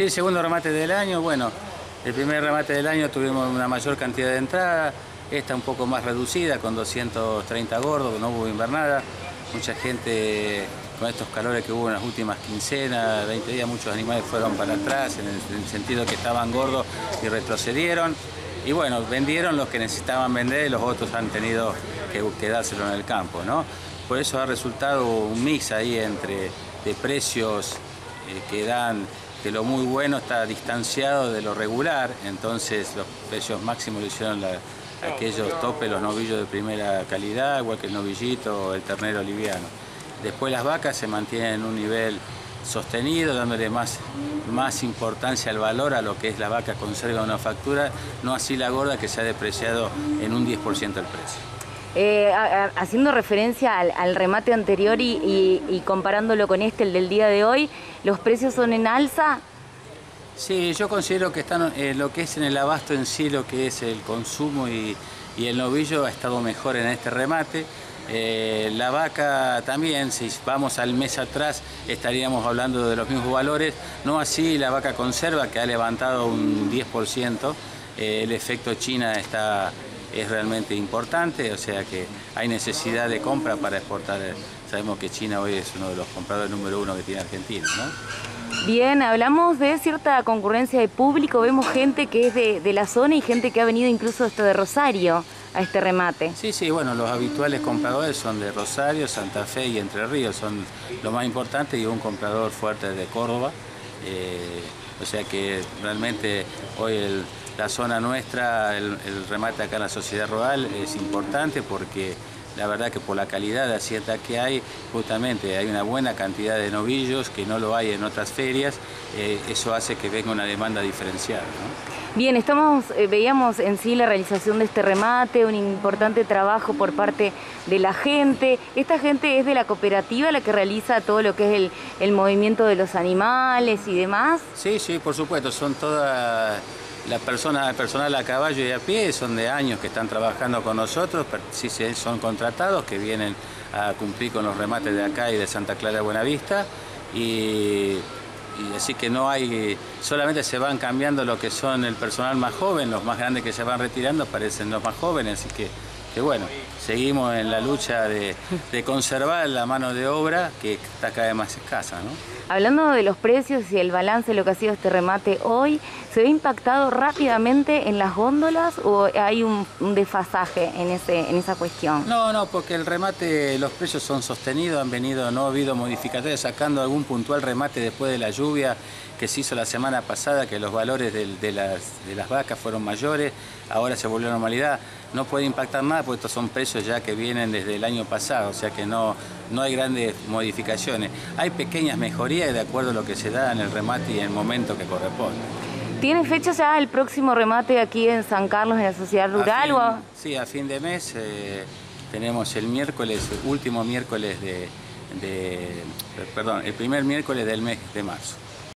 Sí, el segundo remate del año, bueno, el primer remate del año tuvimos una mayor cantidad de entradas, esta un poco más reducida, con 230 gordos, no hubo invernada. Mucha gente, con estos calores que hubo en las últimas quincenas, 20 días, muchos animales fueron para atrás, en el, sentido que estaban gordos y retrocedieron. Y bueno, vendieron los que necesitaban vender y los otros han tenido que quedárselo en el campo, ¿no? Por eso ha resultado un mix ahí entre de precios eh, que dan que lo muy bueno está distanciado de lo regular, entonces los precios máximos lo hicieron aquellos topes, los novillos de primera calidad, igual que el novillito o el ternero liviano. Después las vacas se mantienen en un nivel sostenido, dándole más, más importancia al valor a lo que es la vaca conserva una factura, no así la gorda que se ha depreciado en un 10% el precio. Eh, haciendo referencia al, remate anterior y, comparándolo con este, el del día de hoy, ¿los precios son en alza? Sí, yo considero que están eh, lo que es en el abasto en sí, lo que es el consumo y, el novillo ha estado mejor en este remate. Eh, la vaca también, si vamos al mes atrás, estaríamos hablando de los mismos valores. No así la vaca conserva, que ha levantado un 10%. el efecto China está es realmente importante, o sea que hay necesidad de compra para exportar. Sabemos que China hoy es uno de los compradores número uno que tiene Argentina, ¿no? Bien, hablamos de cierta concurrencia de público, vemos gente que es de, la zona y gente que ha venido incluso hasta de Rosario a este remate. Sí, sí, bueno, los habituales compradores son de Rosario, Santa Fe y Entre Ríos, son lo más importante y un comprador fuerte de Córdoba. Eh, o sea que realmente hoy el, la zona nuestra, el, remate acá en la sociedad rural es importante porque la verdad que por la calidad de asieta que hay, justamente hay una buena cantidad de novillos que no lo hay en otras ferias, eh, eso hace que venga una demanda diferenciada. Bien, estamos, eh, veíamos en sí la realización de este remate, un importante trabajo por parte de la gente. Esta gente es de la cooperativa la que realiza todo lo que es el, el movimiento de los animales y demás. Sí, sí, por supuesto, son todas las personas, personal a caballo y a pie son de años que están trabajando con nosotros, sí son contratados, que vienen a cumplir con los remates de acá y de Santa Clara de Buenavista. Y, y así que no hay, solamente se van cambiando lo que son el personal más joven, los más grandes que se van retirando parecen los más jóvenes, así que que bueno, seguimos en la lucha de, conservar la mano de obra que está cada vez más escasa. ¿no? Hablando de los precios y el balance de lo que ha sido este remate hoy, ¿se ve impactado rápidamente en las góndolas o hay un, desfasaje en, ese, en esa cuestión? No, no, porque el remate, los precios son sostenidos, han venido, no ha habido modificaciones, sacando algún puntual remate después de la lluvia que se hizo la semana pasada, que los valores de, las, de las vacas fueron mayores, ahora se volvió a normalidad. No puede impactar nada porque estos son precios ya que vienen desde el año pasado, o sea que no, no hay grandes modificaciones. Hay pequeñas mejorías de acuerdo a lo que se da en el remate y en el momento que corresponde. ¿Tiene fecha ya el próximo remate aquí en San Carlos, en la sociedad rural? Sí, a fin de mes eh, tenemos el miércoles, último miércoles de, de, perdón, el primer miércoles del mes de marzo.